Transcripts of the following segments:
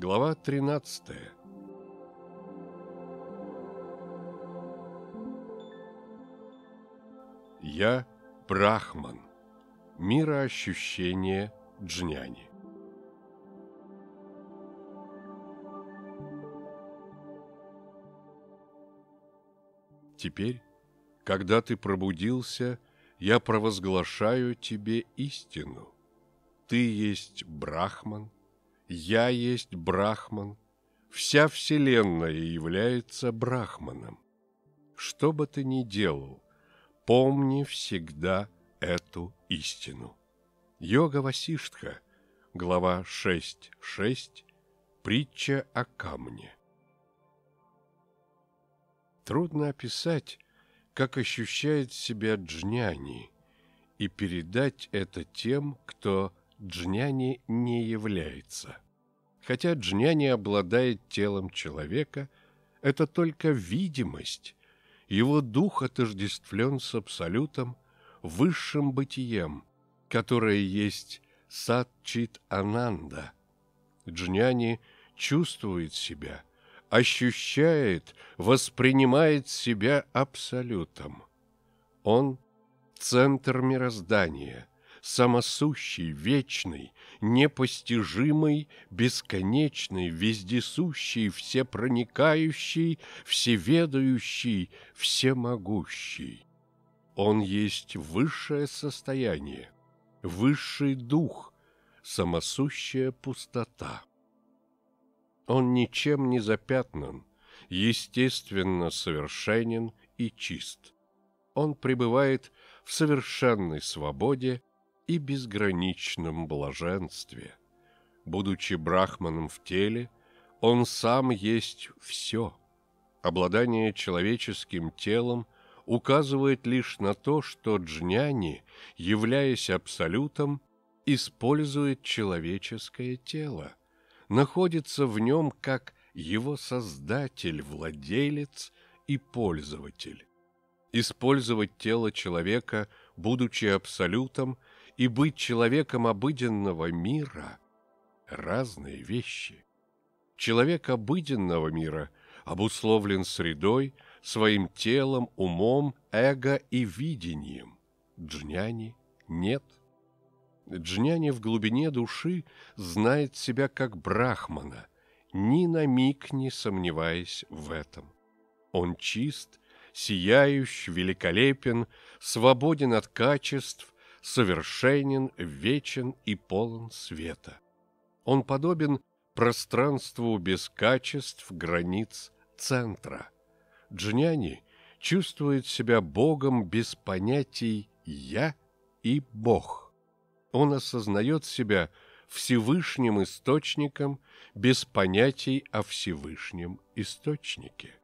Глава 13 Я Брахман. Мироощущение Джняни. Теперь, когда ты пробудился, я провозглашаю тебе истину. Ты есть Брахман, я есть Брахман, вся Вселенная является Брахманом. Что бы ты ни делал, помни всегда эту истину. Йога Васиштха, глава 6.6, притча о камне. Трудно описать, как ощущает себя джняни, и передать это тем, кто джняни не является. Хотя джняни обладает телом человека, это только видимость. Его дух отождествлен с абсолютом, высшим бытием, которое есть сад-чит ананда. Джняни чувствует себя, ощущает, воспринимает себя абсолютом. Он – центр мироздания – самосущий, вечный, непостижимый, бесконечный, вездесущий, всепроникающий, всеведающий, всемогущий. Он есть высшее состояние, высший дух, самосущая пустота. Он ничем не запятнан, естественно совершенен и чист. Он пребывает в совершенной свободе и безграничном блаженстве. Будучи брахманом в теле, он сам есть все. Обладание человеческим телом указывает лишь на то, что джняни, являясь абсолютом, использует человеческое тело, находится в нем как его создатель, владелец и пользователь. Использовать тело человека, будучи абсолютом, и быть человеком обыденного мира – разные вещи. Человек обыденного мира обусловлен средой, своим телом, умом, эго и видением. Джняни нет. Джняни в глубине души знает себя как брахмана, ни на миг не сомневаясь в этом. Он чист, сияющ, великолепен, свободен от качеств, совершенен, вечен и полон света. Он подобен пространству без качеств, границ, центра. Джняни чувствует себя Богом без понятий «я» и «Бог». Он осознает себя Всевышним Источником без понятий о Всевышнем Источнике.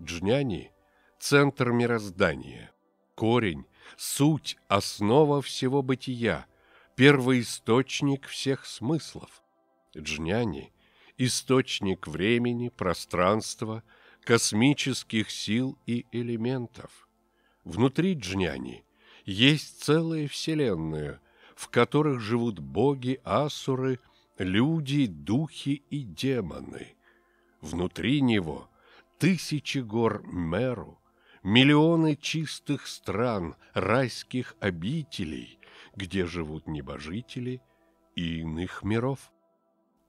Джняни – центр мироздания, корень, суть, основа всего бытия, первоисточник всех смыслов. Джняни – источник времени, пространства, космических сил и элементов. Внутри джняни есть целая вселенная, в которых живут боги, асуры, люди, духи и демоны. Внутри него тысячи гор Меру, миллионы чистых стран, райских обителей, где живут небожители и иных миров.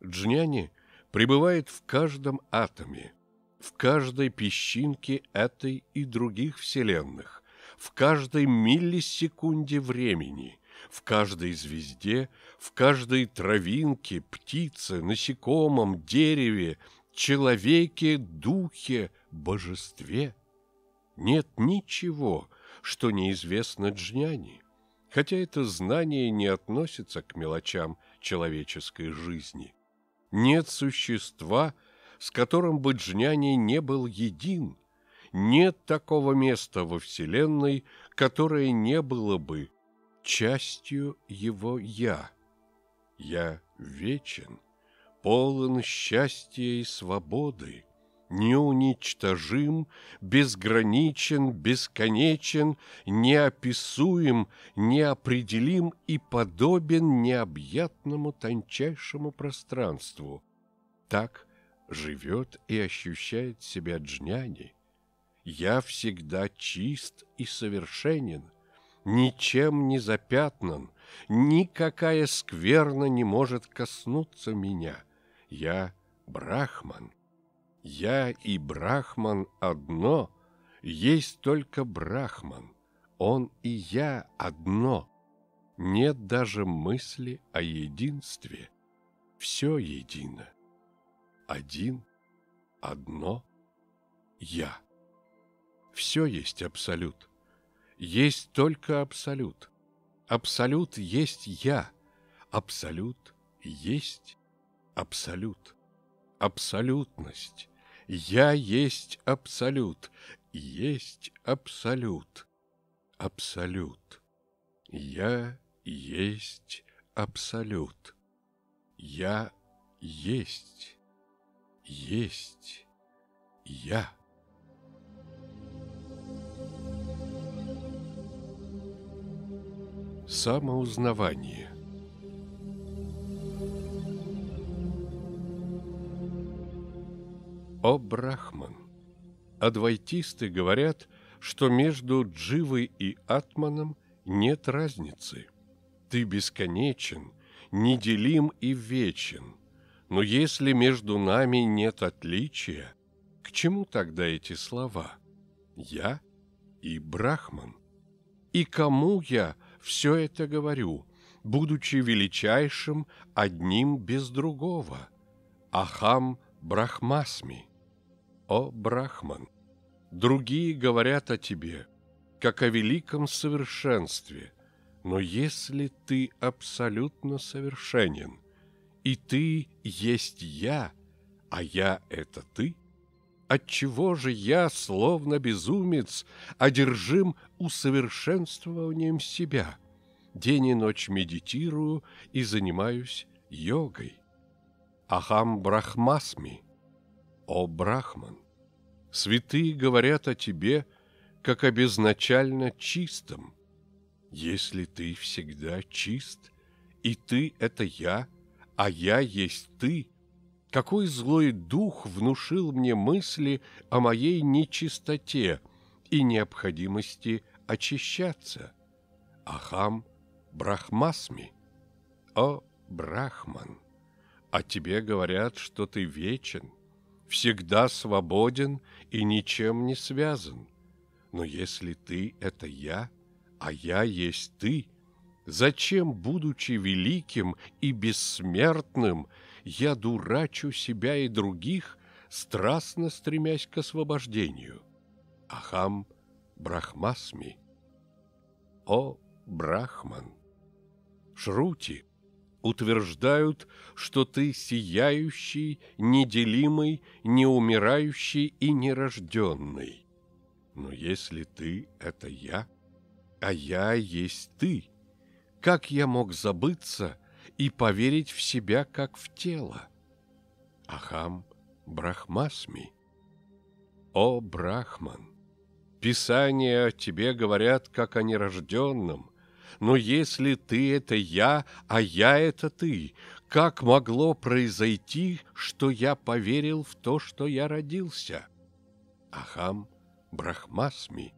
Джняни пребывает в каждом атоме, в каждой песчинке этой и других вселенных, в каждой миллисекунде времени, в каждой звезде, в каждой травинке, птице, насекомом, дереве, человеке, духе, божестве – нет ничего, что неизвестно Джняни, хотя это знание не относится к мелочам человеческой жизни. Нет существа, с которым бы Джняни не был един, нет такого места во Вселенной, которое не было бы частью его «я». Я вечен, полон счастья и свободы, неуничтожим, безграничен, бесконечен, неописуем, неопределим и подобен необъятному тончайшему пространству. Так живет и ощущает себя джняни. Я всегда чист и совершенен, ничем не запятнан, никакая скверна не может коснуться меня. Я брахман. Я и брахман одно, есть только брахман. Он и я одно. Нет даже мысли о единстве. Все едино. Один, одно, я. Все есть абсолют. Есть только абсолют. Абсолют есть я. Абсолют есть абсолют. Абсолютность. Я есть абсолют. Есть абсолют. Абсолют. Я есть абсолют. Я есть. Есть. Я. Самоузнавание. О Брахман! Адвайтисты говорят, что между Дживой и Атманом нет разницы. Ты бесконечен, неделим и вечен. Но если между нами нет отличия, к чему тогда эти слова? Я и Брахман. И кому я все это говорю, будучи величайшим одним без другого. Ахам Брахмасми. О, Брахман! Другие говорят о тебе, как о великом совершенстве, но если ты абсолютно совершенен, и ты есть я, а я — это ты, отчего же я, словно безумец, одержим усовершенствованием себя? День и ночь медитирую и занимаюсь йогой. Ахам Брахмасми, о Брахман! Святые говорят о тебе, как о безначально чистом. Если ты всегда чист, и ты — это я, а я есть ты, какой злой дух внушил мне мысли о моей нечистоте и необходимости очищаться? Ахам Брахмасми. О, Брахман! О тебе говорят, что ты вечен, всегда свободен и ничем не связан. Но если ты — это я, а я есть ты, зачем, будучи великим и бессмертным, — я дурачу себя и других, страстно стремясь к освобождению. Ахам Брахмасми. О, Брахман! Шрути утверждают, что ты сияющий, неделимый, неумирающий и нерожденный. Но если ты — это я, а я есть ты, как я мог забыться — и поверить в себя, как в тело. Ахам Брахмасми. О, Брахман! Писания о тебе говорят, как о нерожденном, но если ты — это я, а я — это ты, как могло произойти, что я поверил в то, что я родился? Ахам Брахмасми.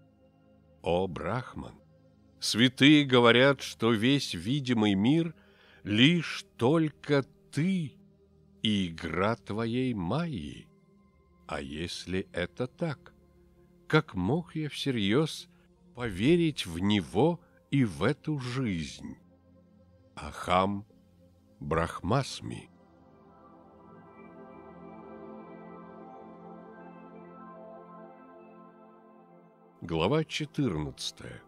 О, Брахман! Святые говорят, что весь видимый мир — лишь только ты и игра твоей Майи. А если это так, как мог я всерьез поверить в него и в эту жизнь? Ахам Брахмасми. Глава четырнадцатая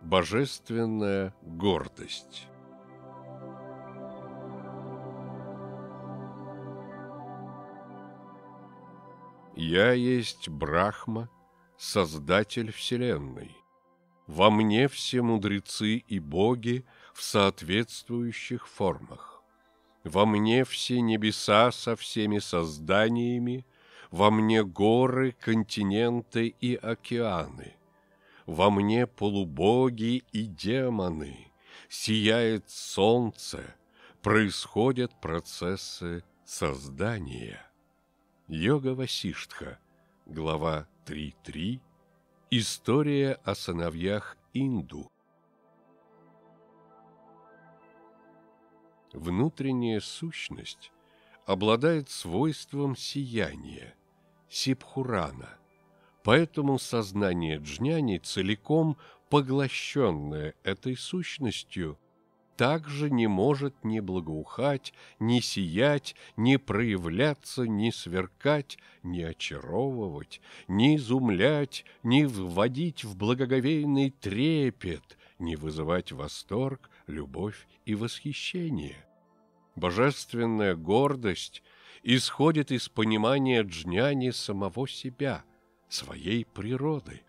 Божественная гордость Я есть Брахма, Создатель Вселенной. Во мне все мудрецы и боги в соответствующих формах. Во мне все небеса со всеми созданиями, во мне горы, континенты и океаны – во мне полубоги и демоны, сияет солнце, происходят процессы создания. Йога Васиштха, глава 3.3, История о сыновьях Инду. Внутренняя сущность обладает свойством сияния, сипхурана, поэтому сознание джняни целиком поглощенное этой сущностью, также не может ни благоухать, ни сиять, ни проявляться, ни сверкать, ни очаровывать, ни изумлять, ни вводить в благоговейный трепет, ни вызывать восторг, любовь и восхищение. Божественная гордость исходит из понимания джняни самого себя, своей природы.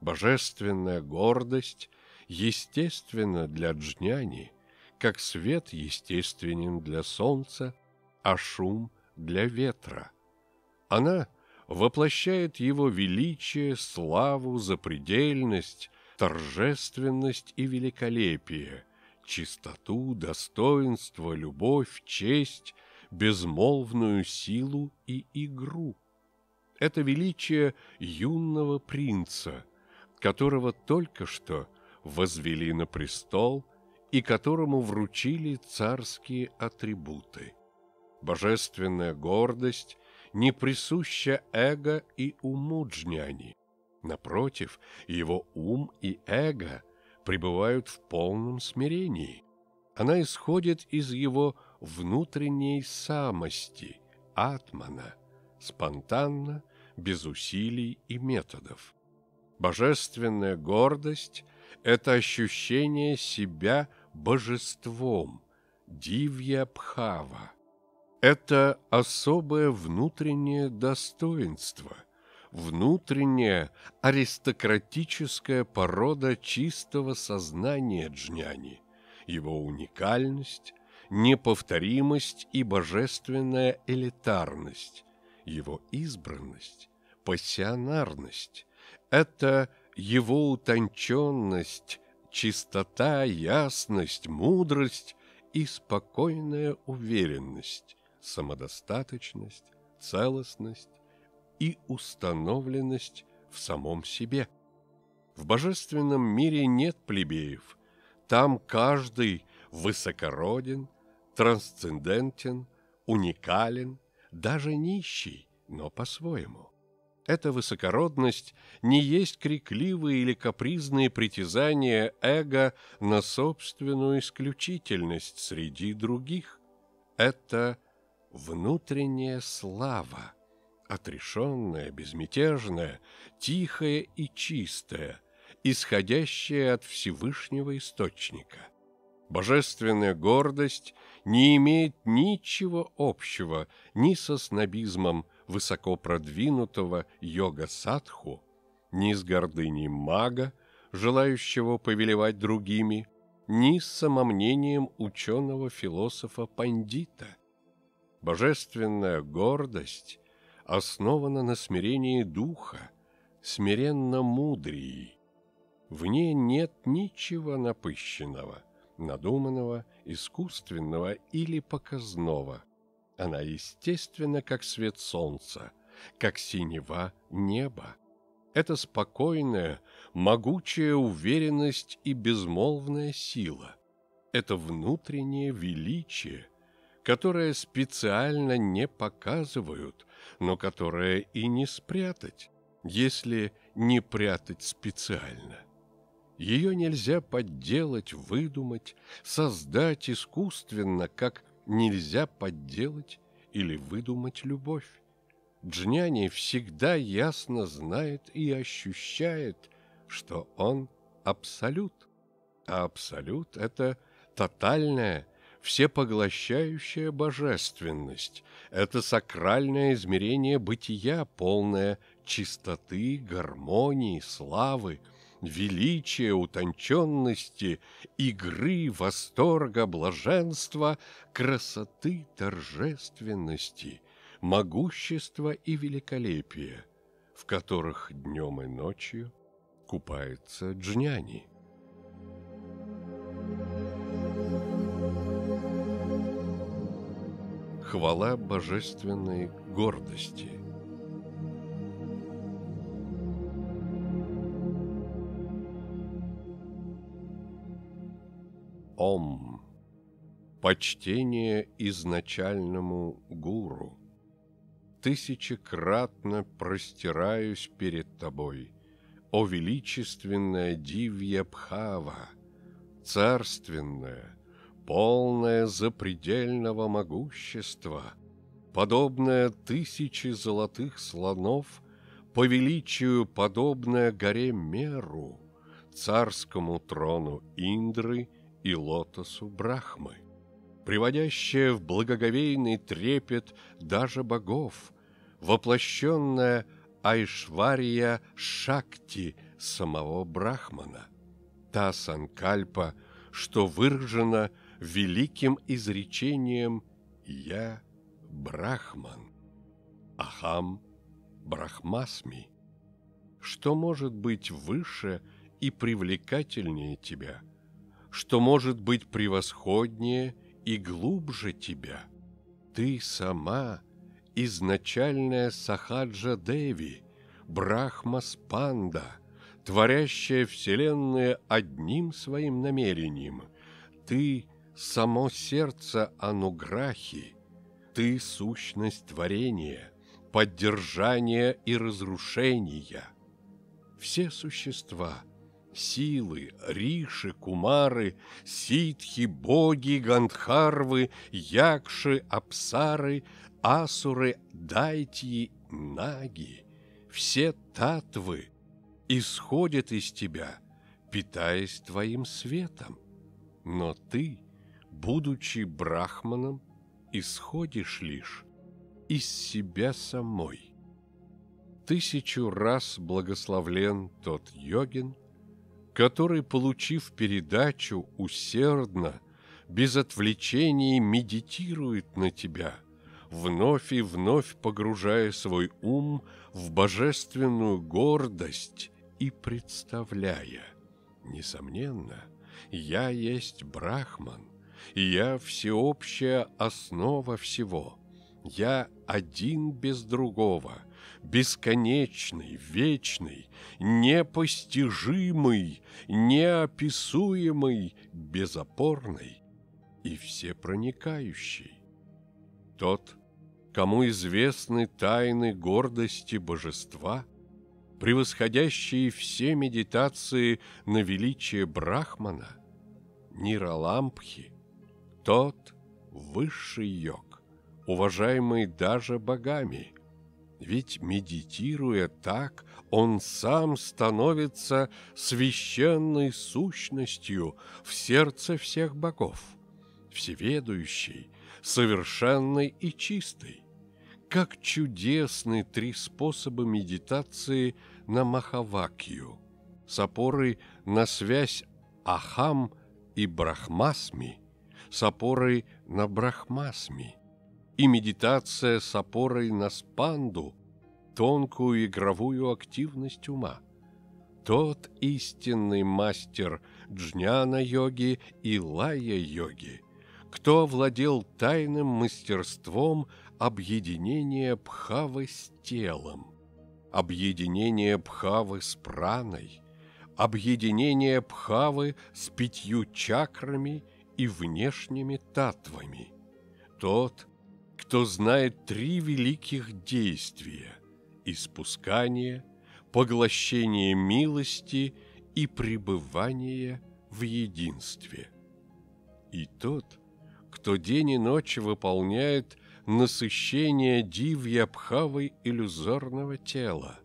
Божественная гордость естественна для джняни, как свет естественен для солнца, а шум для ветра. Она воплощает его величие, славу, запредельность, торжественность и великолепие, чистоту, достоинство, любовь, честь, безмолвную силу и игру. Это величие юного принца, которого только что возвели на престол и которому вручили царские атрибуты. Божественная гордость не присуща эго и уму джняни. Напротив, его ум и эго пребывают в полном смирении. Она исходит из его внутренней самости, атмана, спонтанно, без усилий и методов. Божественная гордость – это ощущение себя божеством, дивья бхава. Это особое внутреннее достоинство, внутренняя аристократическая порода чистого сознания джняни, его уникальность, неповторимость и божественная элитарность, его избранность, пассионарность. Это его утонченность, чистота, ясность, мудрость и спокойная уверенность, самодостаточность, целостность, и установленность в самом себе. В божественном мире нет плебеев. Там каждый высокороден, трансцендентен, уникален, даже нищий, но по-своему. Эта высокородность не есть крикливые или капризные притязания эго на собственную исключительность среди других. Это внутренняя слава, отрешенная, безмятежная, тихая и чистая, исходящая от Всевышнего Источника. Божественная гордость не имеет ничего общего ни со снобизмом высоко продвинутого йога-садху, ни с гордыней мага, желающего повелевать другими, ни с самомнением ученого-философа-пандита. Божественная гордость основана на смирении духа, смиренно мудрии. В ней нет ничего напыщенного, надуманного, искусственного или показного. Она естественна, как свет солнца, как синева неба. Это спокойная, могучая уверенность и безмолвная сила. Это внутреннее величие, которое специально не показывают, но которое и не спрятать, если не прятать специально. Ее нельзя подделать, выдумать, создать искусственно, как нельзя подделать или выдумать любовь. Джняни всегда ясно знает и ощущает, что он абсолют, а абсолют – это тотальная, всепоглощающая божественность. Это сакральное измерение бытия, полное чистоты, гармонии, славы, величия, утонченности, игры, восторга, блаженства, красоты, торжественности, могущества и великолепия, в которых днем и ночью купается джняни. Хвала божественной гордости. Ом. Почтение изначальному гуру. Тысячекратно простираюсь перед тобой, о величественная дивья Бхава, царственная, полная запредельного могущества, подобная тысячи золотых слонов, по величию подобная горе Меру, царскому трону Индры и лотосу Брахмы, приводящая в благоговейный трепет даже богов, воплощенная Айшвария Шакти самого Брахмана, та санкальпа, что выражена великим изречением «Я Брахман», «Ахам Брахмасми». Что может быть выше и привлекательнее тебя – что может быть превосходнее и глубже тебя. Ты сама изначальная Сахаджа Деви, Брахма Спанда, творящая Вселенную одним своим намерением. Ты — само сердце Ануграхи, ты — сущность творения, поддержания и разрушения. Все существа — силы, риши, кумары, ситхи, боги, гандхарвы, якши, апсары, асуры, дайтьи, наги, все татвы исходят из тебя, питаясь твоим светом. Но ты, будучи брахманом, исходишь лишь из себя самой. Тысячу раз благословлен тот йогин, который, получив передачу, усердно, без отвлечений медитирует на тебя, вновь и вновь погружая свой ум в божественную гордость и представляя, несомненно, я есть Брахман, я всеобщая основа всего, я один без другого – бесконечный, вечный, непостижимый, неописуемый, безопорный и всепроникающий. Тот, кому известны тайны гордости божества, превосходящие все медитации на величие Брахмана, Ниралампхи, тот высший йог, уважаемый даже богами – ведь, медитируя так, он сам становится священной сущностью в сердце всех богов, всеведущей, совершенной и чистой. Как чудесны три способа медитации на Махавакью, с опорой на связь Ахам и Брахмасми, с опорой на Брахмасми – и медитация с опорой на спанду, тонкую игровую активность ума. Тот истинный мастер джняна-йоги и лая-йоги, кто овладел тайным мастерством объединения Бхавы с телом, объединения Бхавы с праной, объединения Бхавы с пятью чакрами и внешними татвами. Тот, кто знает три великих действия – испускание, поглощение милости и пребывание в единстве. И тот, кто день и ночь выполняет насыщение дивья Бхавой иллюзорного тела,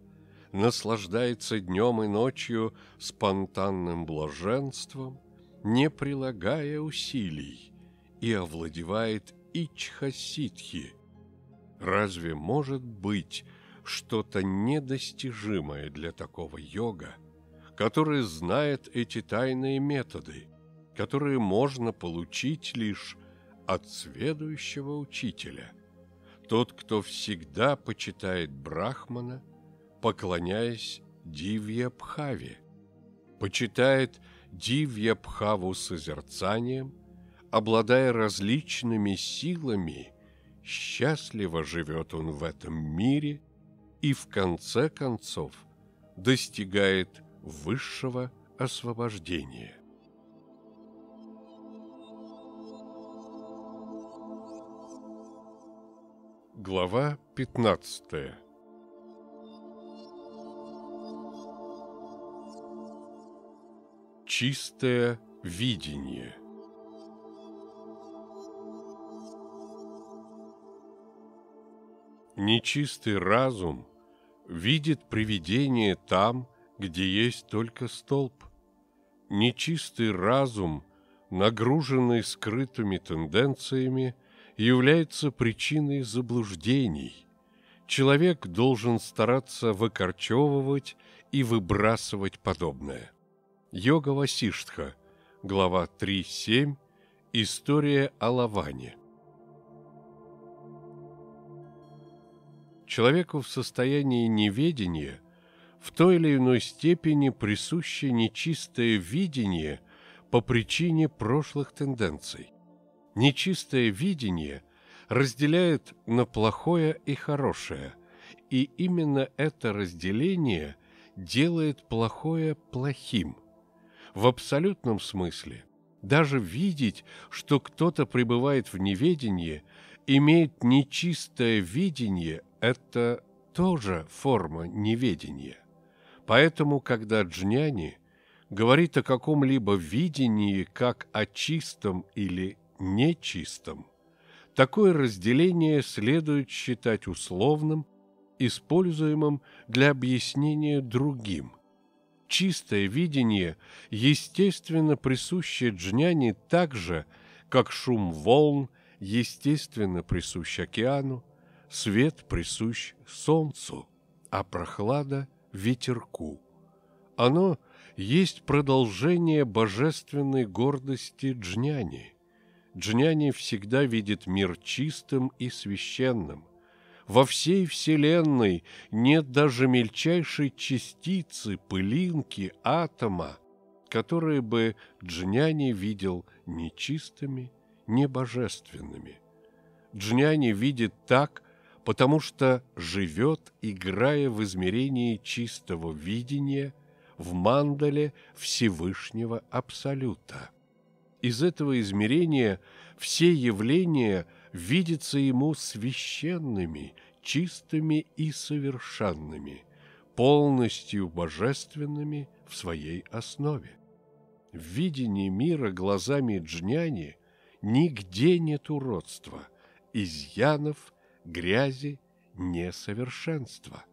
наслаждается днем и ночью спонтанным блаженством, не прилагая усилий, и овладевает Ичхаситхи. Разве может быть что-то недостижимое для такого йога, который знает эти тайные методы, которые можно получить лишь от следующего учителя? Тот, кто всегда почитает Брахмана, поклоняясь Дивья-Бхаве, почитает Дивья-Бхаву созерцанием – обладая различными силами счастливо живет он в этом мире и в конце концов достигает высшего освобождения. Глава 15 Чистое видение Нечистый разум видит привидение там, где есть только столб. Нечистый разум, нагруженный скрытыми тенденциями, является причиной заблуждений. Человек должен стараться выкорчевывать и выбрасывать подобное. Йога Васиштха, глава 3.7, История о Лаване. Человеку в состоянии неведения в той или иной степени присуще нечистое видение по причине прошлых тенденций. Нечистое видение разделяет на плохое и хорошее, и именно это разделение делает плохое плохим. В абсолютном смысле даже видеть, что кто-то пребывает в неведении, имеет нечистое видение – это тоже форма неведения. Поэтому, когда джняни говорит о каком-либо видении как о чистом или нечистом. Такое разделение следует считать условным, используемым для объяснения другим. Чистое видение естественно присуще джняне так же, как шум волн естественно присущ океану, свет присущ солнцу, а прохлада – ветерку. Оно есть продолжение божественной гордости джняни – Джняни всегда видит мир чистым и священным. Во всей Вселенной нет даже мельчайшей частицы, пылинки, атома, которые бы Джняни видел нечистыми, не божественными. Джняни видит так, потому что живет, играя в измерении чистого видения в мандале Всевышнего Абсолюта. Из этого измерения все явления видятся ему священными, чистыми и совершенными, полностью божественными в своей основе. В видении мира глазами джняни нигде нет уродства, изъянов, грязи, несовершенства.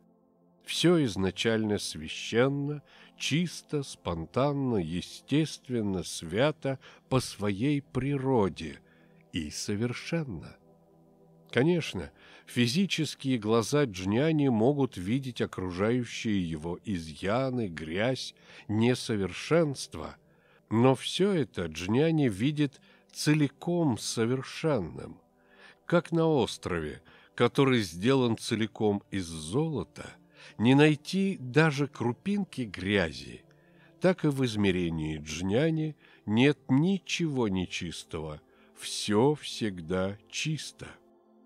Все изначально священно, чисто, спонтанно, естественно, свято по своей природе и совершенно. Конечно, физические глаза Джняни могут видеть окружающие его изъяны, грязь, несовершенство, но все это Джняни видит целиком совершенным. Как на острове, который сделан целиком из золота – не найти даже крупинки грязи, так и в измерении джняни нет ничего нечистого, все всегда чисто.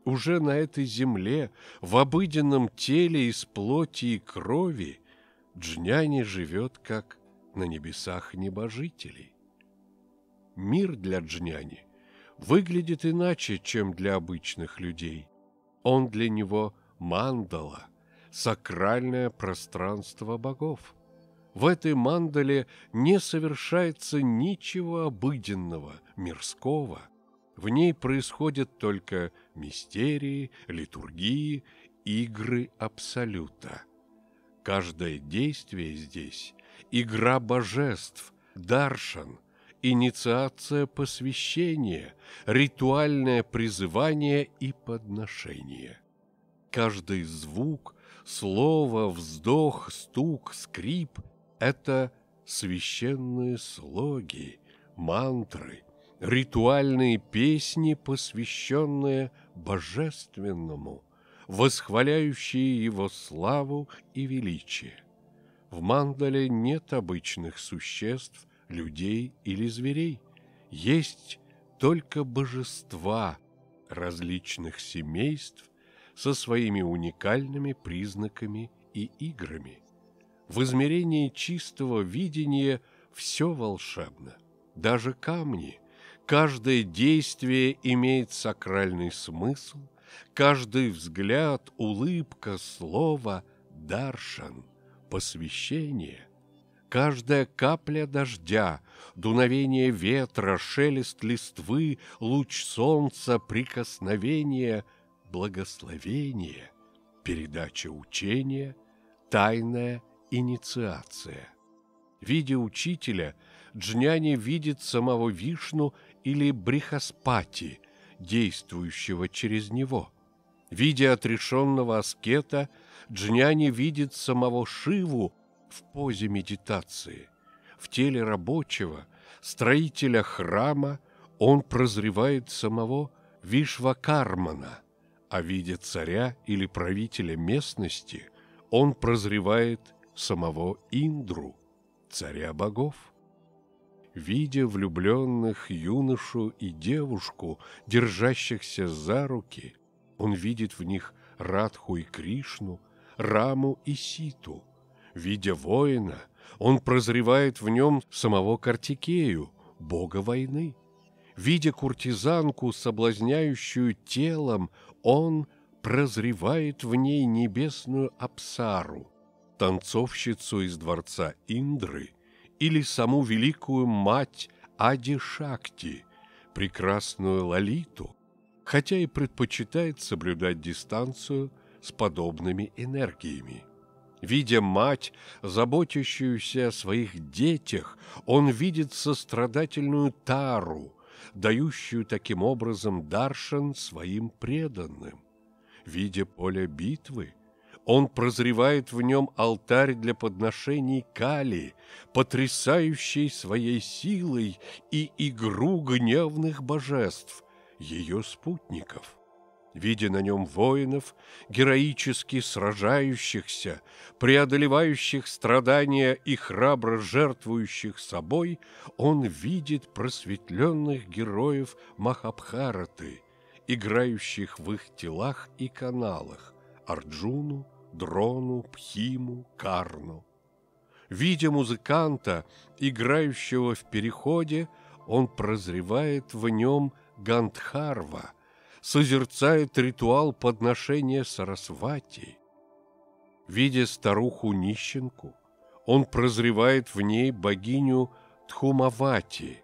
Уже на этой земле, в обыденном теле из плоти и крови, джняни живет, как на небесах небожителей. Мир для джняни выглядит иначе, чем для обычных людей. Он для него мандала, сакральное пространство богов. В этой мандале не совершается ничего обыденного, мирского. В ней происходят только мистерии, литургии, игры Абсолюта. Каждое действие здесь – игра божеств, даршан, инициация посвящения, ритуальное призывание и подношение. Каждый звук Слово, вздох, стук, скрип — это священные слоги, мантры, ритуальные песни, посвященные божественному, восхваляющие его славу и величие. В мандале нет обычных существ, людей или зверей. Есть только божества, различных семейств со своими уникальными признаками и играми. В измерении чистого видения все волшебно, даже камни. Каждое действие имеет сакральный смысл, каждый взгляд, улыбка, слово – даршан, посвящение – Каждая капля дождя, дуновение ветра, шелест листвы, луч солнца, прикосновение, благословение, передача учения, тайная инициация. Видя учителя, Джняни видит самого Вишну или Брихаспати, действующего через него. Видя отрешенного аскета, Джняни видит самого Шиву, в позе медитации. В теле рабочего, строителя храма, он прозревает самого Вишвакармана, а видя царя или правителя местности, он прозревает самого Индру, царя богов. Видя влюбленных юношу и девушку, держащихся за руки, он видит в них Радху и Кришну, Раму и Ситу – Видя воина, он прозревает в нем самого Картикею, бога войны. Видя куртизанку, соблазняющую телом, он прозревает в ней небесную Апсару, танцовщицу из дворца Индры или саму великую мать Ади Шакти, прекрасную Лалиту, хотя и предпочитает соблюдать дистанцию с подобными энергиями. Видя мать, заботящуюся о своих детях, он видит сострадательную тару, дающую таким образом даршан своим преданным. Видя поле битвы, он прозревает в нем алтарь для подношений Кали, потрясающей своей силой и игру гневных божеств, ее спутников видя на нем воинов, героически сражающихся, преодолевающих страдания и храбро жертвующих собой, он видит просветленных героев Махабхараты, играющих в их телах и каналах Арджуну, Дрону, Пхиму, Карну. Видя музыканта, играющего в переходе, он прозревает в нем Гандхарва – созерцает ритуал подношения Сарасвати. Видя старуху-нищенку, он прозревает в ней богиню Тхумавати,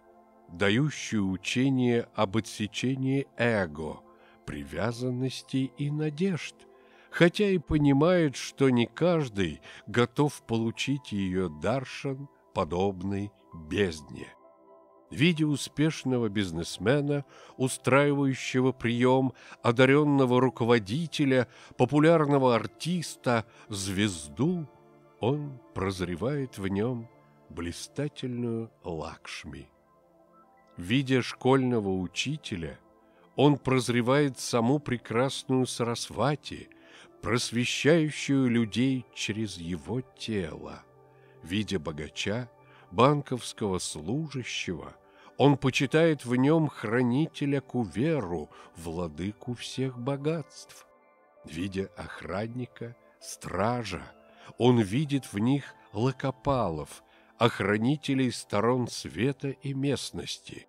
дающую учение об отсечении эго, привязанности и надежд, хотя и понимает, что не каждый готов получить ее даршан, подобный бездне виде успешного бизнесмена, устраивающего прием, одаренного руководителя, популярного артиста, звезду, он прозревает в нем блистательную Лакшми. Видя школьного учителя, он прозревает саму прекрасную Сарасвати, просвещающую людей через его тело. Видя богача, банковского служащего, он почитает в нем хранителя Куверу, владыку всех богатств. Видя охранника, стража, он видит в них лакопалов, охранителей сторон света и местности.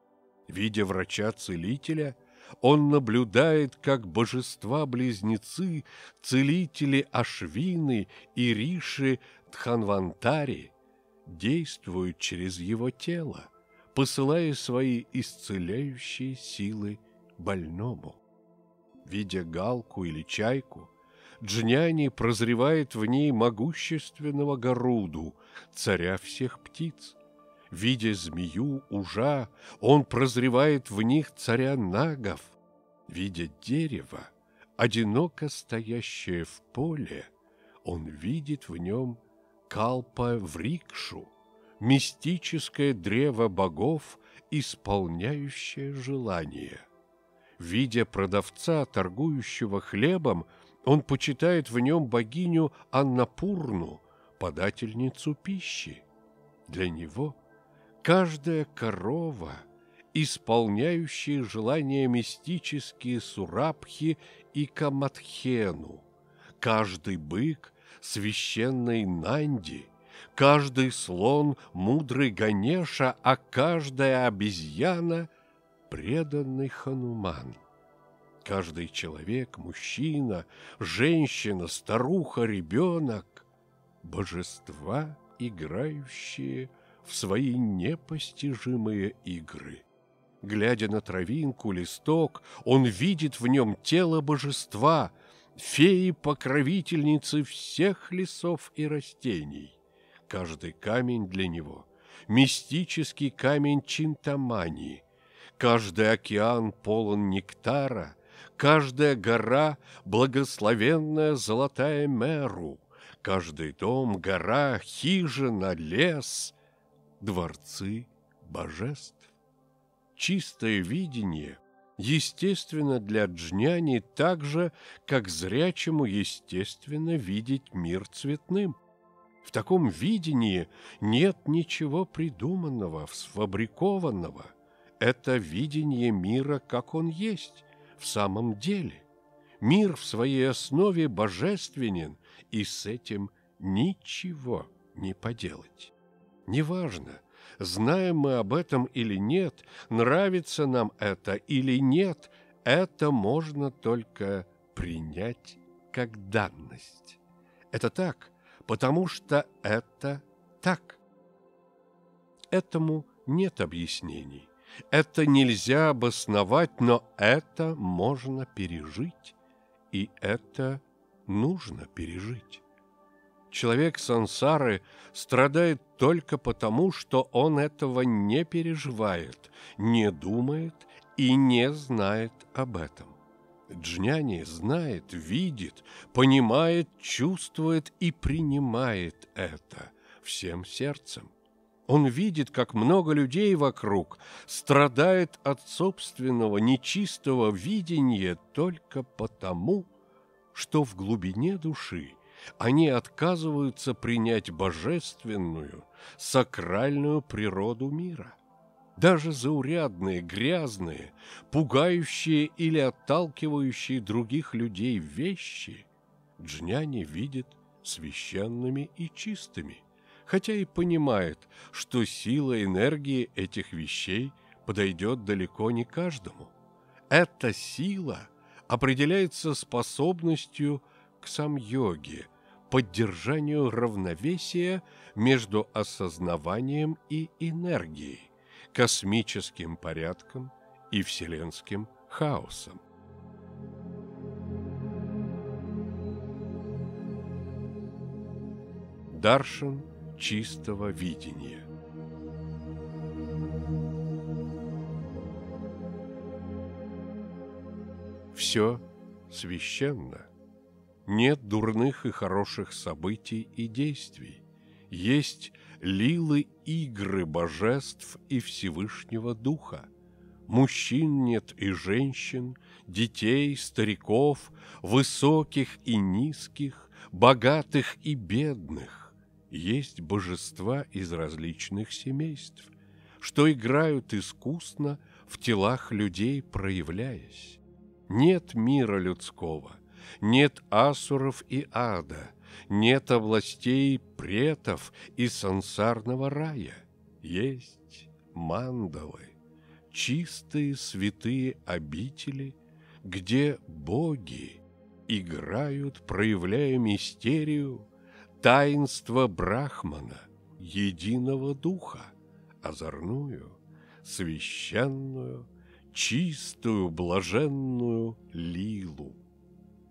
Видя врача-целителя, он наблюдает, как божества-близнецы, целители Ашвины и Риши Тханвантари – действуют через его тело, посылая свои исцеляющие силы больному. Видя галку или чайку, Джняни прозревает в ней могущественного Горуду, царя всех птиц. Видя змею, ужа, он прозревает в них царя нагов. Видя дерево, одиноко стоящее в поле, он видит в нем Калпа Врикшу, мистическое древо богов, исполняющее желание. Видя продавца, торгующего хлебом, он почитает в нем богиню Аннапурну, подательницу пищи. Для него каждая корова исполняющие желания мистические Сурабхи и Камадхену. Каждый бык – священный Нанди, каждый слон – мудрый Ганеша, а каждая обезьяна – преданный Хануман. Каждый человек, мужчина, женщина, старуха, ребенок – божества, играющие в свои непостижимые игры. Глядя на травинку, листок, он видит в нем тело божества, феи-покровительницы всех лесов и растений. Каждый камень для него – мистический камень Чинтамани. Каждый океан полон нектара, каждая гора – благословенная золотая меру, каждый дом, гора, хижина, лес – дворцы божеств. Чистое видение – естественно для джняни так же, как зрячему естественно видеть мир цветным. В таком видении нет ничего придуманного, сфабрикованного. Это видение мира, как он есть, в самом деле. Мир в своей основе божественен, и с этим ничего не поделать. Неважно, Знаем мы об этом или нет, нравится нам это или нет, это можно только принять как данность. Это так, потому что это так. Этому нет объяснений. Это нельзя обосновать, но это можно пережить, и это нужно пережить. Человек сансары страдает только потому, что он этого не переживает, не думает и не знает об этом. Джняни знает, видит, понимает, чувствует и принимает это всем сердцем. Он видит, как много людей вокруг страдает от собственного нечистого видения только потому, что в глубине души они отказываются принять божественную, сакральную природу мира. Даже заурядные, грязные, пугающие или отталкивающие других людей вещи джняни видит священными и чистыми, хотя и понимает, что сила энергии этих вещей подойдет далеко не каждому. Эта сила определяется способностью к сам-йоге, поддержанию равновесия между осознаванием и энергией, космическим порядком и вселенским хаосом. Даршин чистого видения Все священно – нет дурных и хороших событий и действий. Есть лилы игры божеств и Всевышнего Духа. Мужчин нет и женщин, детей, стариков, высоких и низких, богатых и бедных. Есть божества из различных семейств, что играют искусно в телах людей, проявляясь. Нет мира людского, нет асуров и ада, нет областей претов и сансарного рая. Есть мандалы, чистые святые обители, где боги играют, проявляя мистерию, таинство Брахмана, единого духа, озорную, священную, чистую, блаженную лилу.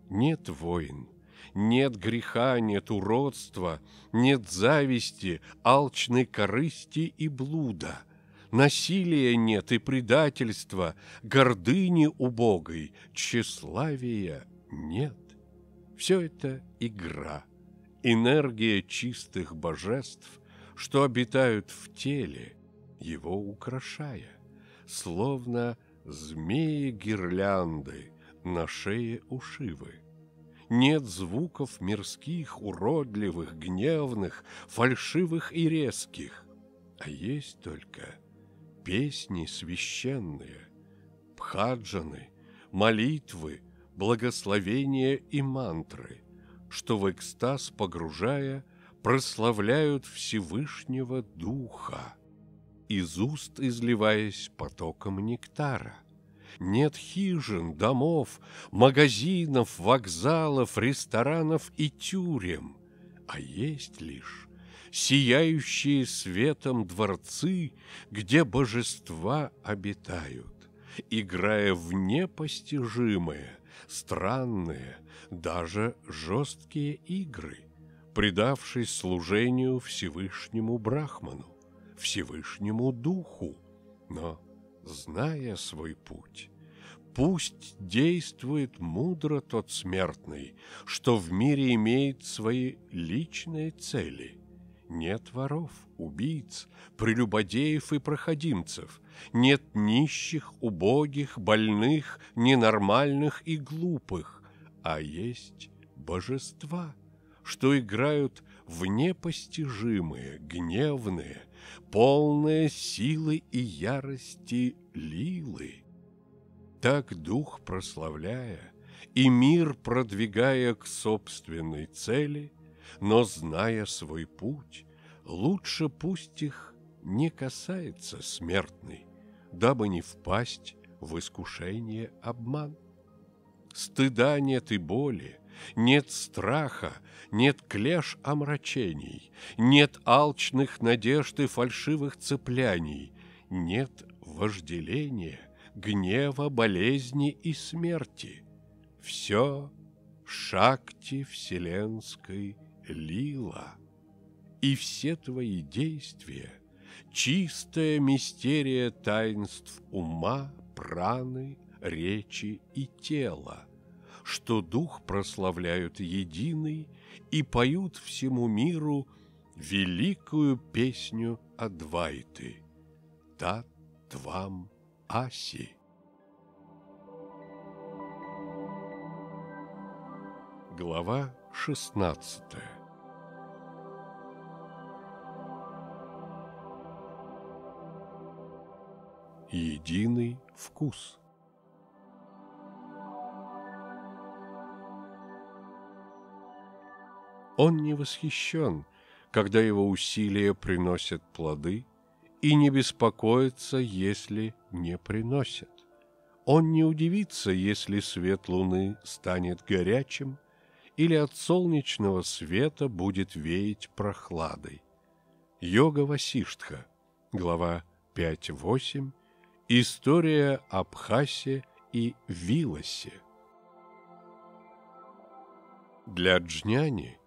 Нет войн, нет греха, нет уродства, нет зависти, алчной корысти и блуда. Насилия нет и предательства, гордыни убогой, тщеславия нет. Все это игра, энергия чистых божеств, что обитают в теле, его украшая, словно змеи-гирлянды – на шее у Шивы. Нет звуков мирских, уродливых, гневных, фальшивых и резких, а есть только песни священные, пхаджаны, молитвы, благословения и мантры, что в экстаз погружая, прославляют Всевышнего Духа, из уст изливаясь потоком нектара. Нет хижин, домов, магазинов, вокзалов, ресторанов и тюрем, а есть лишь сияющие светом дворцы, где божества обитают, играя в непостижимые, странные, даже жесткие игры, предавшись служению Всевышнему Брахману, Всевышнему Духу, но зная свой путь. Пусть действует мудро тот смертный, что в мире имеет свои личные цели. Нет воров, убийц, прелюбодеев и проходимцев, нет нищих, убогих, больных, ненормальных и глупых, а есть божества, что играют в непостижимые, гневные, полные силы и ярости лилы. Так дух прославляя и мир продвигая к собственной цели, но зная свой путь, лучше пусть их не касается смертный, дабы не впасть в искушение обман. Стыда нет и боли, нет страха, нет клеш омрачений, нет алчных надежд и фальшивых цепляний, нет вожделения, гнева, болезни и смерти. Все шакти вселенской лила. И все твои действия — чистая мистерия таинств ума, праны, речи и тела, что дух прославляют единый и поют всему миру великую песню Адвайты — Тат Твам Аси. Глава шестнадцатая. Единый вкус Он не восхищен, когда его усилия приносят плоды, и не беспокоится, если не приносят. Он не удивится, если свет луны станет горячим, или от солнечного света будет веять прохладой. Йога Васиштха, глава 5.8, История об Хасе и Вилосе. Для Джняни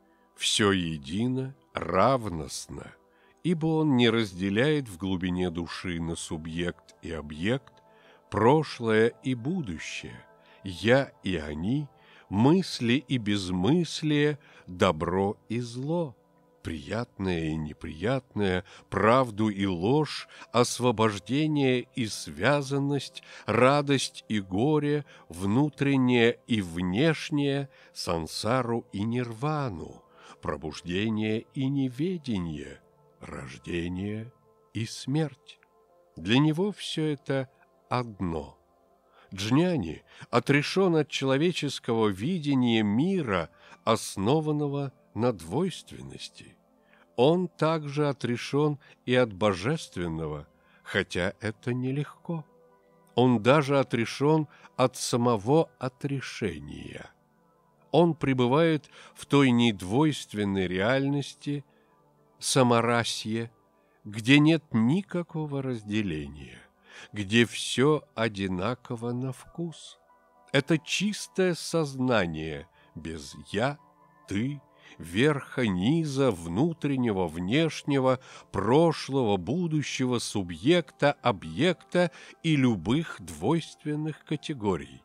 все едино, равностно, ибо он не разделяет в глубине души на субъект и объект, прошлое и будущее, я и они, мысли и безмыслие, добро и зло, приятное и неприятное, правду и ложь, освобождение и связанность, радость и горе, внутреннее и внешнее, сансару и нирвану, пробуждение и неведение, рождение и смерть. Для него все это одно. Джняни отрешен от человеческого видения мира, основанного на двойственности. Он также отрешен и от божественного, хотя это нелегко. Он даже отрешен от самого отрешения – он пребывает в той недвойственной реальности саморасье, где нет никакого разделения, где все одинаково на вкус. Это чистое сознание без «я», «ты», верха, низа, внутреннего, внешнего, прошлого, будущего, субъекта, объекта и любых двойственных категорий.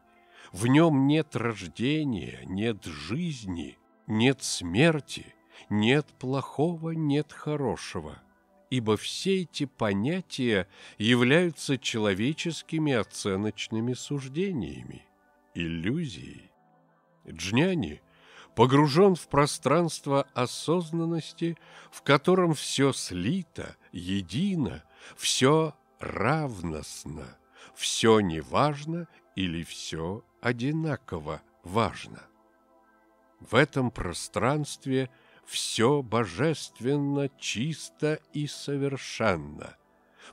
В нем нет рождения, нет жизни, нет смерти, нет плохого, нет хорошего, ибо все эти понятия являются человеческими оценочными суждениями, иллюзией. Джняни погружен в пространство осознанности, в котором все слито, едино, все равностно, все неважно или все одинаково важно. В этом пространстве все божественно, чисто и совершенно.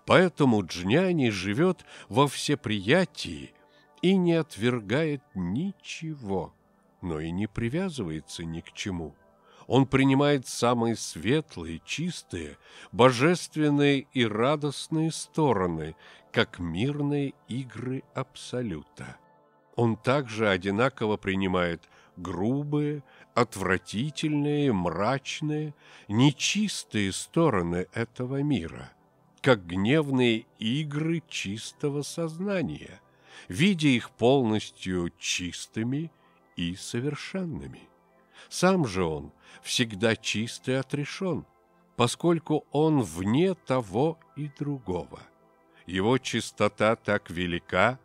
Поэтому Джняни живет во всеприятии и не отвергает ничего, но и не привязывается ни к чему. Он принимает самые светлые, чистые, божественные и радостные стороны, как мирные игры Абсолюта. Он также одинаково принимает грубые, отвратительные, мрачные, нечистые стороны этого мира, как гневные игры чистого сознания, видя их полностью чистыми и совершенными. Сам же он всегда чист и отрешен, поскольку он вне того и другого. Его чистота так велика,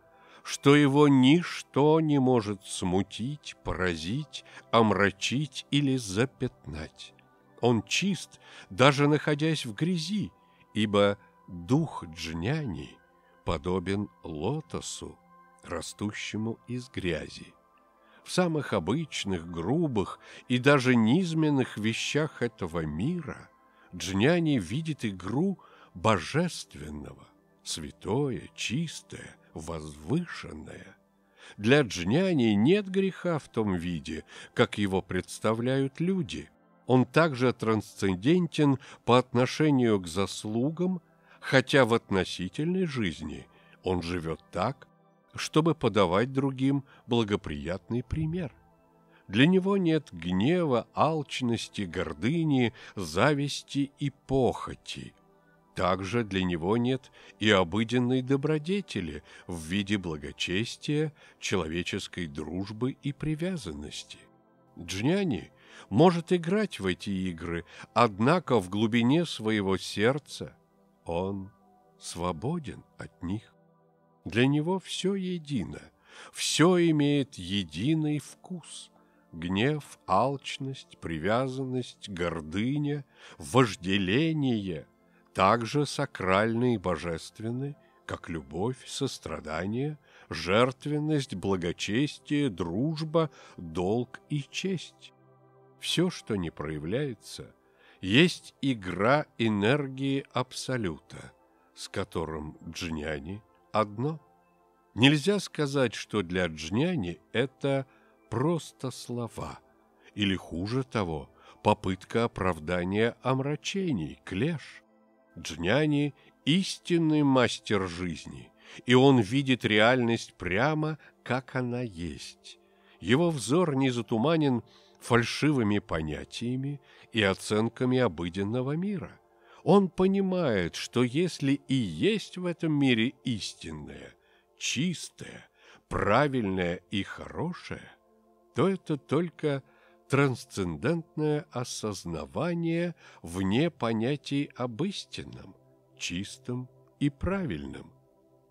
что его ничто не может смутить, поразить, омрачить или запятнать. Он чист, даже находясь в грязи, ибо дух джняни подобен лотосу, растущему из грязи. В самых обычных, грубых и даже низменных вещах этого мира джняни видит игру божественного, святое, чистое, возвышенное. Для джняни нет греха в том виде, как его представляют люди. Он также трансцендентен по отношению к заслугам, хотя в относительной жизни он живет так, чтобы подавать другим благоприятный пример. Для него нет гнева, алчности, гордыни, зависти и похоти. Также для него нет и обыденной добродетели в виде благочестия, человеческой дружбы и привязанности. Джняни может играть в эти игры, однако в глубине своего сердца он свободен от них. Для него все едино, все имеет единый вкус. Гнев, алчность, привязанность, гордыня, вожделение – также сакральны и божественны, как любовь, сострадание, жертвенность, благочестие, дружба, долг и честь. Все, что не проявляется, есть игра энергии Абсолюта, с которым джняни одно. Нельзя сказать, что для джняни это просто слова, или хуже того, попытка оправдания омрачений, клеш. Джняни – истинный мастер жизни, и он видит реальность прямо, как она есть. Его взор не затуманен фальшивыми понятиями и оценками обыденного мира. Он понимает, что если и есть в этом мире истинное, чистое, правильное и хорошее, то это только – трансцендентное осознавание вне понятий об истинном, чистом и правильном.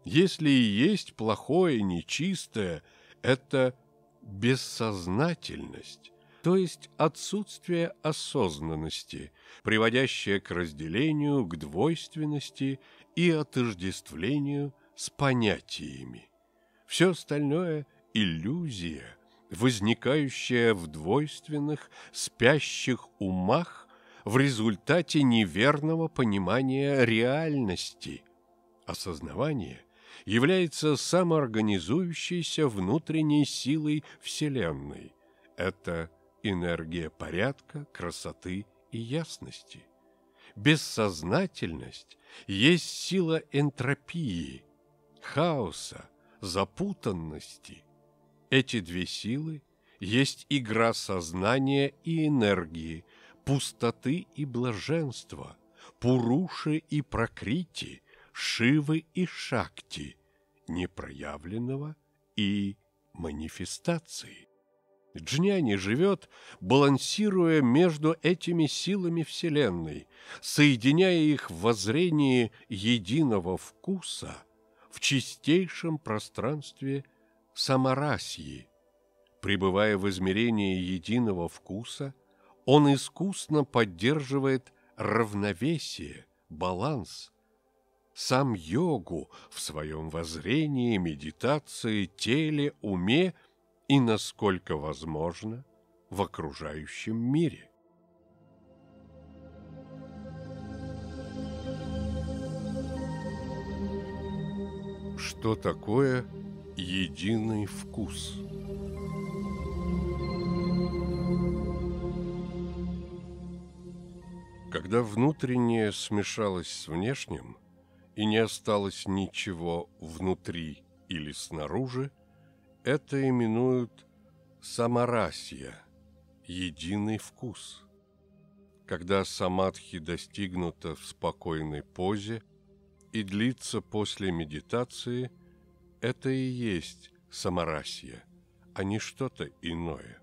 Если и есть плохое, нечистое, это бессознательность, то есть отсутствие осознанности, приводящее к разделению, к двойственности и отождествлению с понятиями. Все остальное – иллюзия – возникающая в двойственных, спящих умах в результате неверного понимания реальности. Осознавание является самоорганизующейся внутренней силой Вселенной. Это энергия порядка, красоты и ясности. Бессознательность есть сила энтропии, хаоса, запутанности – эти две силы есть игра сознания и энергии, пустоты и блаженства, пуруши и прокрити, шивы и шакти, непроявленного и манифестации. Джняни живет, балансируя между этими силами Вселенной, соединяя их в воззрении единого вкуса в чистейшем пространстве самарасьи. Пребывая в измерении единого вкуса, он искусно поддерживает равновесие, баланс. сам йогу в своем воззрении, медитации, теле, уме и, насколько возможно, в окружающем мире. Что такое единый вкус? Когда внутреннее смешалось с внешним, и не осталось ничего внутри или снаружи, это именуют самарасия, единый вкус. Когда самадхи достигнута в спокойной позе и длится после медитации, это и есть самарасия, а не что-то иное.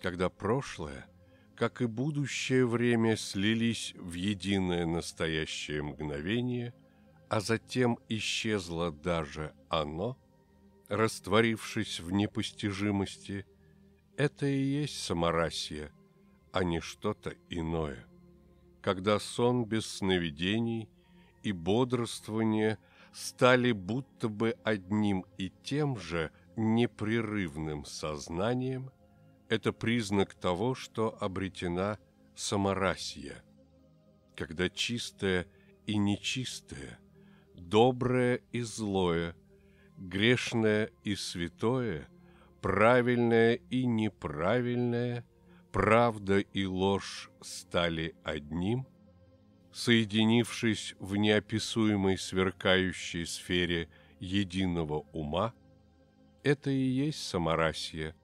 Когда прошлое – как и будущее время, слились в единое настоящее мгновение, а затем исчезло даже оно, растворившись в непостижимости, это и есть саморасия, а не что-то иное. Когда сон без сновидений и бодрствование стали будто бы одним и тем же непрерывным сознанием – это признак того, что обретена саморасия, когда чистое и нечистое, доброе и злое, грешное и святое, правильное и неправильное, правда и ложь стали одним, соединившись в неописуемой сверкающей сфере единого ума, это и есть саморасия,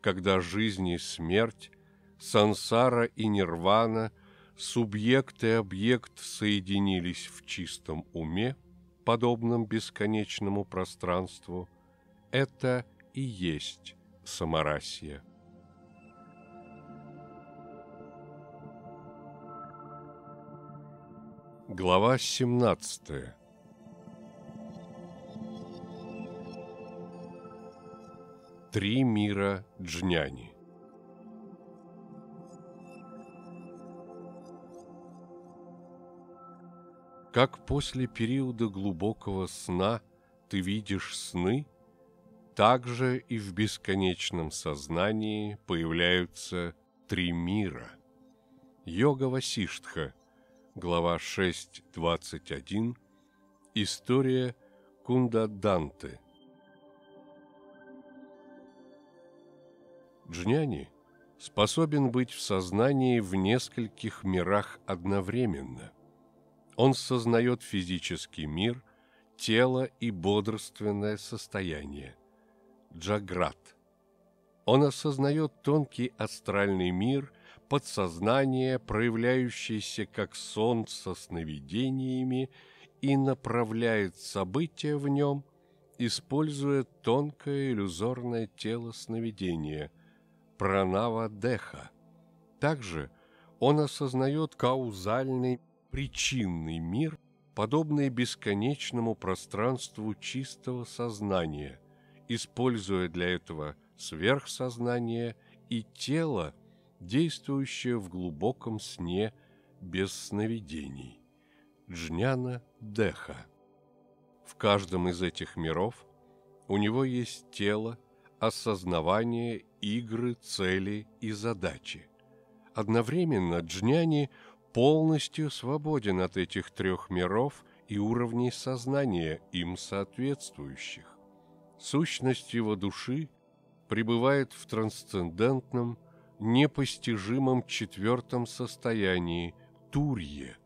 когда жизнь и смерть, сансара и нирвана, субъект и объект соединились в чистом уме, подобном бесконечному пространству, это и есть саморасия. Глава 17 Три мира Джняни. Как после периода глубокого сна ты видишь сны, так же и в бесконечном сознании появляются три мира. Йога Васиштха, глава 6.21, история Кунда Данте – Джняни способен быть в сознании в нескольких мирах одновременно. Он сознает физический мир, тело и бодрственное состояние. Джаграт. Он осознает тонкий астральный мир, подсознание, проявляющееся как сон со сновидениями, и направляет события в нем, используя тонкое иллюзорное тело сновидения – пранава деха. Также он осознает каузальный причинный мир, подобный бесконечному пространству чистого сознания, используя для этого сверхсознание и тело, действующее в глубоком сне без сновидений. Джняна Деха. В каждом из этих миров у него есть тело, осознавание игры, цели и задачи. Одновременно Джняни полностью свободен от этих трех миров и уровней сознания, им соответствующих. Сущность его души пребывает в трансцендентном, непостижимом четвертом состоянии – Турье,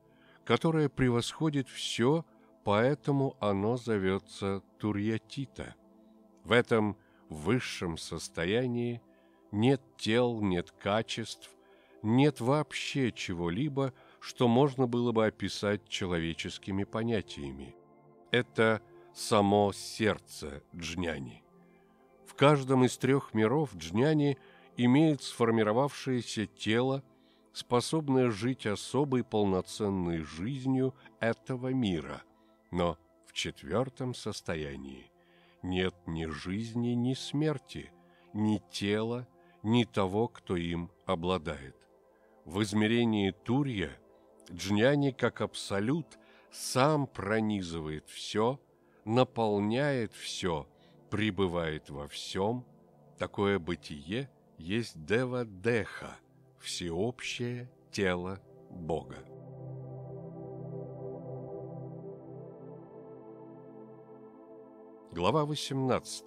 которое превосходит все, поэтому оно зовется Турьятита. В этом высшем состоянии нет тел, нет качеств, нет вообще чего-либо, что можно было бы описать человеческими понятиями. Это само сердце джняни. В каждом из трех миров джняни имеет сформировавшееся тело, способное жить особой полноценной жизнью этого мира, но в четвертом состоянии нет ни жизни, ни смерти, ни тела, ни того, кто им обладает. В измерении Турья джняни как абсолют сам пронизывает все, наполняет все, пребывает во всем, такое бытие есть Дева-Деха, всеобщее тело Бога. Глава 18.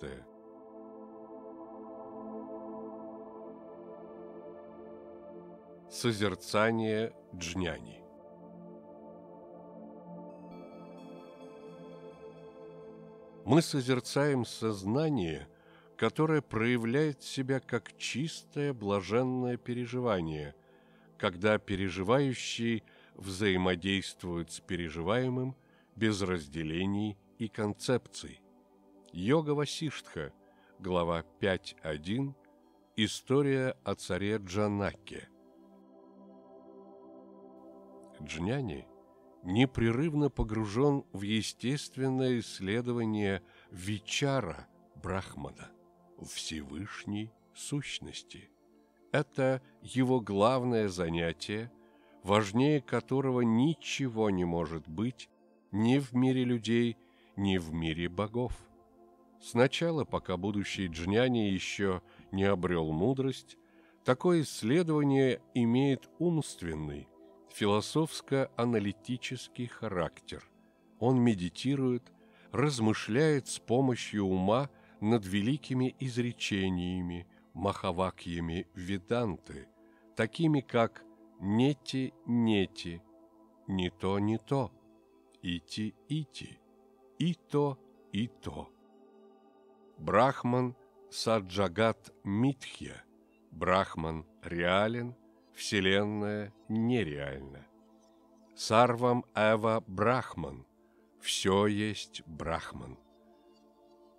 Созерцание Джняни. Мы созерцаем сознание, которое проявляет себя как чистое блаженное переживание, когда переживающий взаимодействует с переживаемым без разделений и концепций. Йога Васиштха, глава 5.1, История о царе Джанаке. Джняни непрерывно погружен в естественное исследование Вичара Брахмана, Всевышней сущности. Это его главное занятие, важнее которого ничего не может быть ни в мире людей, ни в мире богов – Сначала, пока будущий джняни еще не обрел мудрость, такое исследование имеет умственный, философско-аналитический характер. Он медитирует, размышляет с помощью ума над великими изречениями, махавакьями Веданты, такими как «нети-нети», «не то, не то», «ити-ити», «и то, и то». Брахман Саджагат Митхья. Брахман реален, Вселенная нереальна. Сарвам Эва Брахман. Все есть Брахман.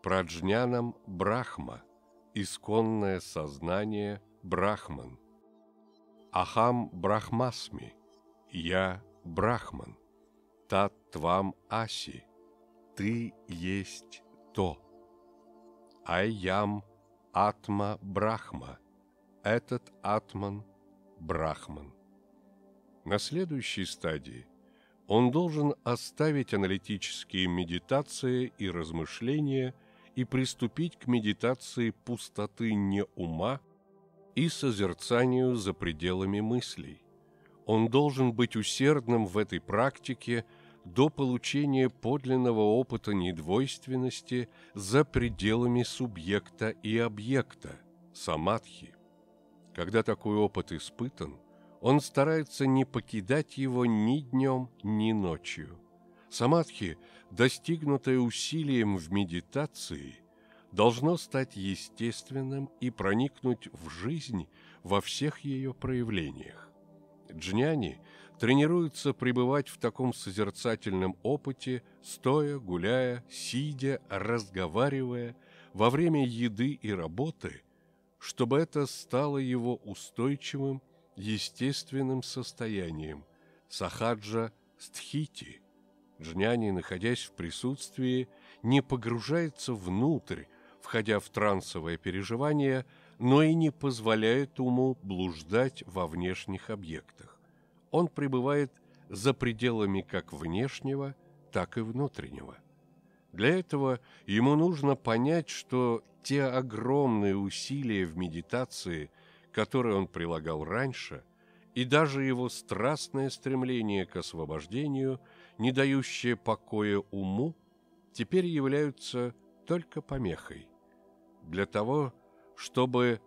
Праджнянам Брахма. Исконное сознание Брахман. Ахам Брахмасми. Я Брахман. Тат Твам Аси. Ты есть то. Айям Атма Брахма. Этот Атман Брахман. На следующей стадии он должен оставить аналитические медитации и размышления и приступить к медитации пустоты не ума и созерцанию за пределами мыслей. Он должен быть усердным в этой практике – до получения подлинного опыта недвойственности за пределами субъекта и объекта, самадхи. Когда такой опыт испытан, он старается не покидать его ни днем, ни ночью. Самадхи, достигнутое усилием в медитации, должно стать естественным и проникнуть в жизнь во всех ее проявлениях. Джняни тренируются пребывать в таком созерцательном опыте, стоя, гуляя, сидя, разговаривая, во время еды и работы, чтобы это стало его устойчивым, естественным состоянием, сахаджа стхити. Джняни, находясь в присутствии, не погружается внутрь, входя в трансовое переживание, но и не позволяет уму блуждать во внешних объектах он пребывает за пределами как внешнего, так и внутреннего. Для этого ему нужно понять, что те огромные усилия в медитации, которые он прилагал раньше, и даже его страстное стремление к освобождению, не дающее покоя уму, теперь являются только помехой. Для того, чтобы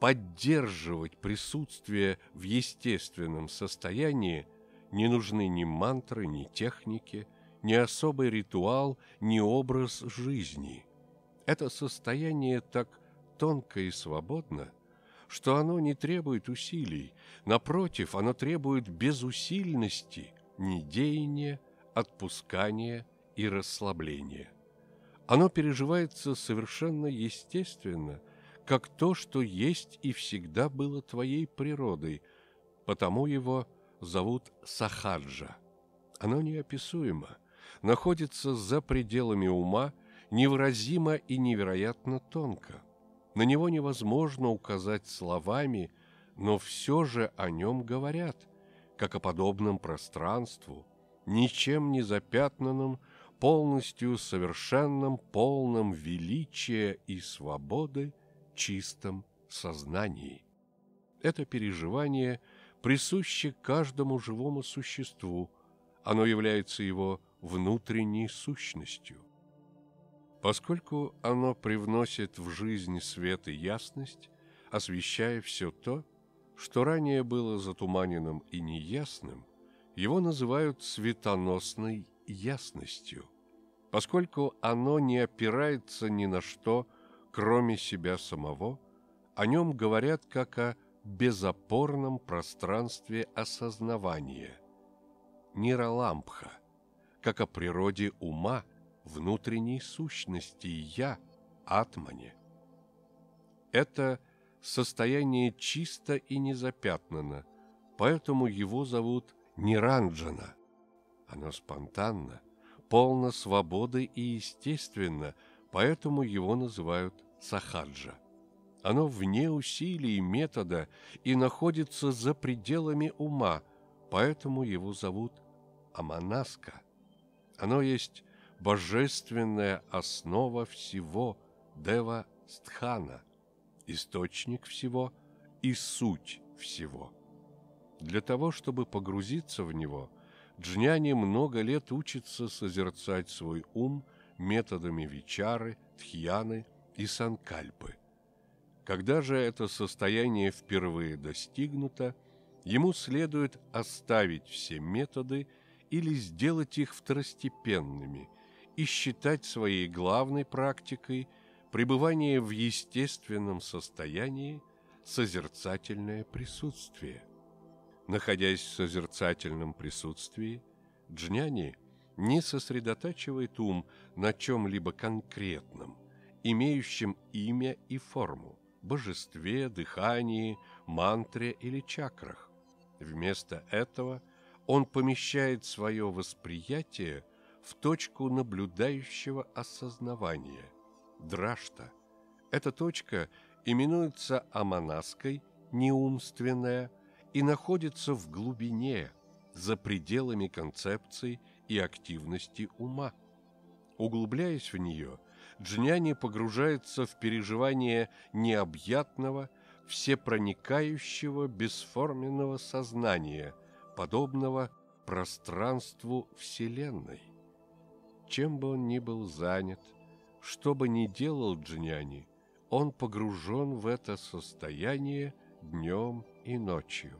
поддерживать присутствие в естественном состоянии не нужны ни мантры, ни техники, ни особый ритуал, ни образ жизни. Это состояние так тонко и свободно, что оно не требует усилий, напротив, оно требует безусильности, недеяния, отпускания и расслабления. Оно переживается совершенно естественно – как то, что есть и всегда было твоей природой, потому его зовут Сахаджа. Оно неописуемо, находится за пределами ума, невыразимо и невероятно тонко. На него невозможно указать словами, но все же о нем говорят, как о подобном пространству, ничем не запятнанном, полностью совершенном, полном величия и свободы, чистом сознании. Это переживание присуще каждому живому существу, оно является его внутренней сущностью. Поскольку оно привносит в жизнь свет и ясность, освещая все то, что ранее было затуманенным и неясным, его называют светоносной ясностью, поскольку оно не опирается ни на что, кроме себя самого, о нем говорят как о безопорном пространстве осознавания, нейролампха, как о природе ума, внутренней сущности «я», атмане. Это состояние чисто и незапятнано, поэтому его зовут Ниранджана. Оно спонтанно, полно свободы и естественно, поэтому его называют Сахаджа. Оно вне усилий метода и находится за пределами ума, поэтому его зовут Аманаска. Оно есть божественная основа всего Дева Стхана, источник всего и суть всего. Для того, чтобы погрузиться в него, джняни много лет учится созерцать свой ум методами вичары, тхьяны и санкальпы – когда же это состояние впервые достигнуто, ему следует оставить все методы или сделать их второстепенными и считать своей главной практикой пребывание в естественном состоянии созерцательное присутствие. Находясь в созерцательном присутствии, джняни не сосредотачивает ум на чем-либо конкретном, имеющем имя и форму божестве, дыхании, мантре или чакрах. Вместо этого он помещает свое восприятие в точку наблюдающего осознавания – драшта. Эта точка именуется аманаской, неумственная, и находится в глубине, за пределами концепций и активности ума. Углубляясь в нее – Джняни погружается в переживание необъятного, всепроникающего, бесформенного сознания, подобного пространству Вселенной. Чем бы он ни был занят, что бы ни делал Джняни, он погружен в это состояние днем и ночью.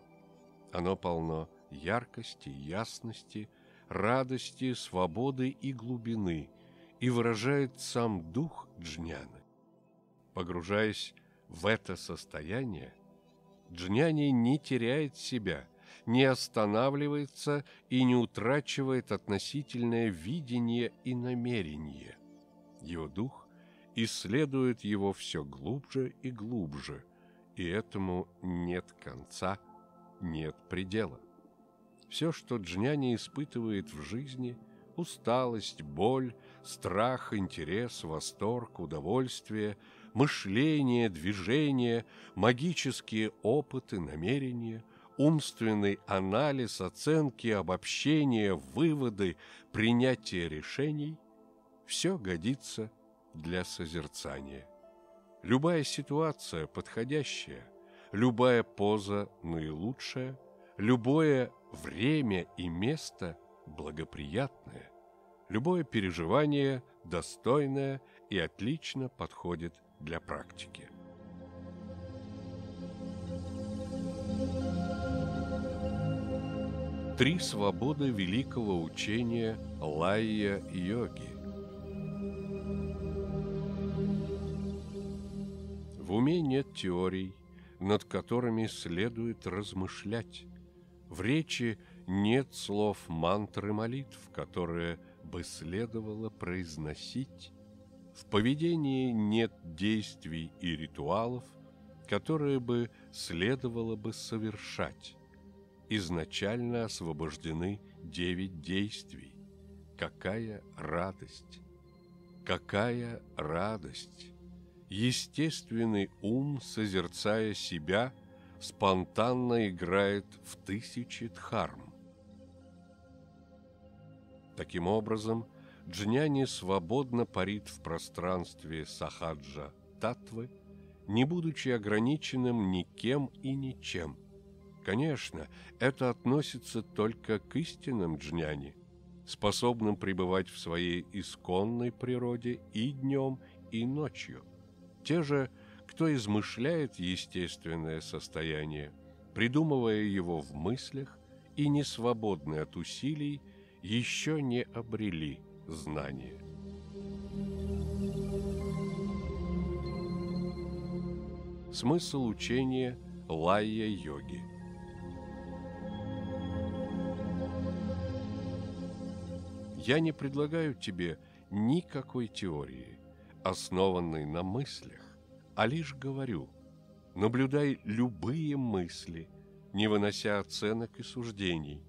Оно полно яркости, ясности, радости, свободы и глубины – и выражает сам дух джняны. Погружаясь в это состояние, джняни не теряет себя, не останавливается и не утрачивает относительное видение и намерение. Его дух исследует его все глубже и глубже, и этому нет конца, нет предела. Все, что джняни испытывает в жизни – усталость, боль, страх, интерес, восторг, удовольствие, мышление, движение, магические опыты, намерения, умственный анализ, оценки, обобщения, выводы, принятие решений – все годится для созерцания. Любая ситуация подходящая, любая поза наилучшая, любое время и место благоприятное, любое переживание достойное и отлично подходит для практики. Три свободы великого учения Лайя-йоги. В уме нет теорий, над которыми следует размышлять. В речи – нет слов мантры молитв, которые бы следовало произносить. В поведении нет действий и ритуалов, которые бы следовало бы совершать. Изначально освобождены девять действий. Какая радость! Какая радость! Естественный ум, созерцая себя, спонтанно играет в тысячи дхарм. Таким образом, джняни свободно парит в пространстве сахаджа татвы, не будучи ограниченным никем и ничем. Конечно, это относится только к истинным джняни, способным пребывать в своей исконной природе и днем, и ночью. Те же, кто измышляет естественное состояние, придумывая его в мыслях и не свободны от усилий, еще не обрели знания. Смысл учения лайя-йоги – Я не предлагаю тебе никакой теории, основанной на мыслях, а лишь говорю, наблюдай любые мысли, не вынося оценок и суждений,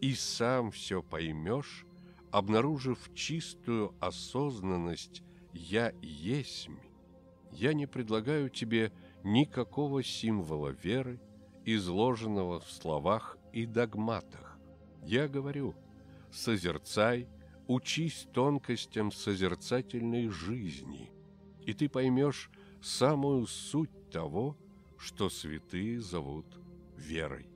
и сам все поймешь, обнаружив чистую осознанность «я есмь». Я не предлагаю тебе никакого символа веры, изложенного в словах и догматах. Я говорю, созерцай учись тонкостям созерцательной жизни, и ты поймешь самую суть того, что святые зовут верой.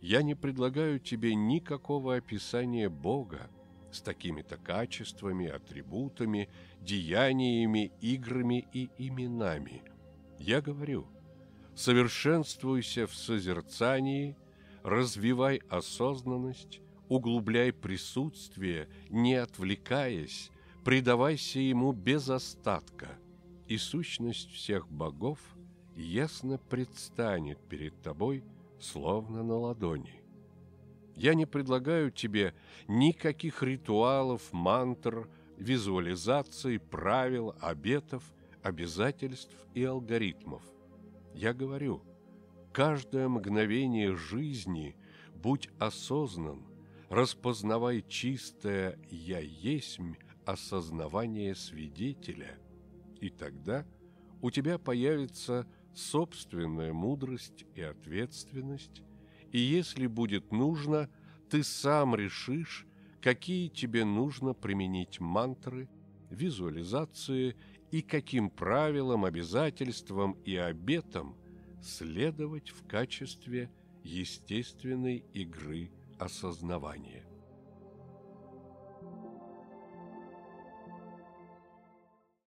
Я не предлагаю тебе никакого описания Бога с такими-то качествами, атрибутами, деяниями, играми и именами. Я говорю, совершенствуйся в созерцании, развивай осознанность, углубляй присутствие, не отвлекаясь, предавайся ему без остатка, и сущность всех богов ясно предстанет перед тобой, словно на ладони. Я не предлагаю тебе никаких ритуалов, мантр, визуализаций, правил, обетов, обязательств и алгоритмов. Я говорю, каждое мгновение жизни будь осознан, распознавай чистое «я есмь» осознавание свидетеля, и тогда у тебя появится собственная мудрость и ответственность, и если будет нужно, ты сам решишь, какие тебе нужно применить мантры, визуализации и каким правилам, обязательствам и обетам следовать в качестве естественной игры осознавания.